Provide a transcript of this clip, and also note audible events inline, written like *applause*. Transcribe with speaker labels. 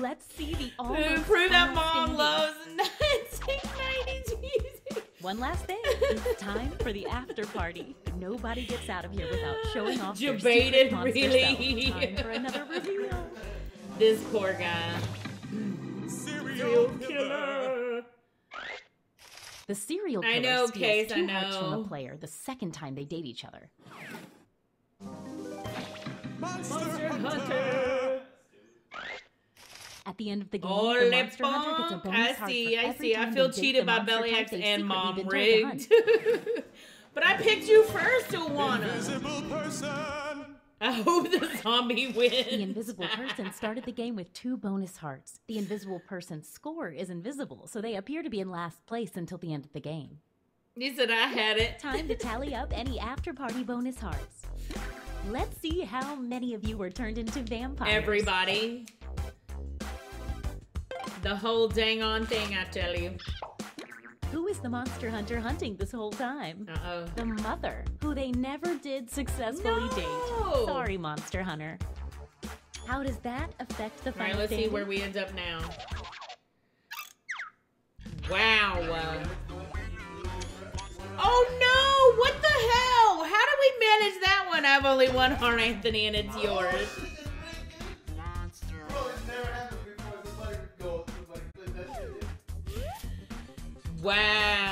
Speaker 1: Let's see the *laughs*
Speaker 2: Ooh,
Speaker 1: almost
Speaker 2: prove that mom
Speaker 1: standing.
Speaker 2: loves *laughs* 1990s music.
Speaker 1: One last thing. It's time for the after party. Nobody gets out of here without showing off their
Speaker 2: Debated,
Speaker 1: secret monster
Speaker 2: really.
Speaker 1: Time for another reveal.
Speaker 2: This poor guy.
Speaker 3: Serial killer.
Speaker 1: The serial
Speaker 2: I
Speaker 1: killer
Speaker 2: know,
Speaker 1: steals
Speaker 2: Case, I
Speaker 1: two hearts from
Speaker 2: know.
Speaker 1: the player the second time they date each other.
Speaker 3: Monster Hunter.
Speaker 1: At the end of the game,
Speaker 2: Oh,
Speaker 1: the
Speaker 2: le
Speaker 1: monster hunter gets a bonus
Speaker 2: I
Speaker 1: heart
Speaker 2: see,
Speaker 1: for
Speaker 2: I
Speaker 1: every
Speaker 2: see. I feel cheated by
Speaker 1: monster
Speaker 2: Belly
Speaker 1: type
Speaker 2: X and Mom
Speaker 1: been
Speaker 2: rigged. *laughs* but I picked you first, Tawana.
Speaker 3: Invisible person.
Speaker 2: I hope the zombie wins.
Speaker 1: The invisible person started the game with two bonus hearts. The invisible person's score is invisible, so they appear to be in last place until the end of the game.
Speaker 2: You said I had it.
Speaker 1: Time to *laughs* tally up any after party bonus hearts. Let's see how many of you were turned into vampires.
Speaker 2: Everybody. The whole dang on thing, I tell you.
Speaker 1: Who is the monster hunter hunting this whole time?
Speaker 2: Uh oh.
Speaker 1: The mother, who they never did successfully
Speaker 2: No!
Speaker 1: date. Sorry, Monster Hunter. How does that affect the
Speaker 2: All right,
Speaker 1: final
Speaker 2: let's see where we end up now. Wow. Oh no! What the hell? How do we manage that one? I have only one heart, Anthony, and it's yours. Wow.